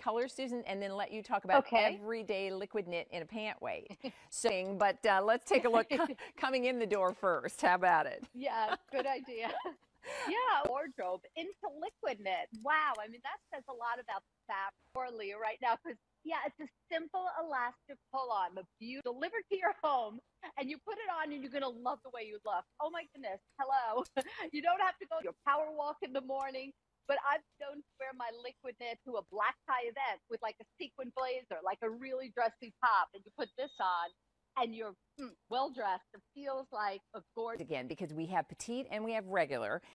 colors, Susan, and then let you talk about Okay. everyday liquid knit in a pant weight. so, but uh, let's take a look coming in the door first. How about it? Yeah, good idea. yeah, wardrobe into liquid knit. Wow, I mean that says a lot about fabric for Leah right now because yeah, it's a simple elastic pull-on, the beauty delivered to your home, and you put it on and you're gonna love the way you look. Oh my goodness, hello! you don't have to go your power walk in the morning. But I've known to wear my liquid knit to a black tie event with like a sequin blazer, like a really dressy top, and you put this on, and you're mm, well dressed. It feels like a gorgeous. Again, because we have petite and we have regular.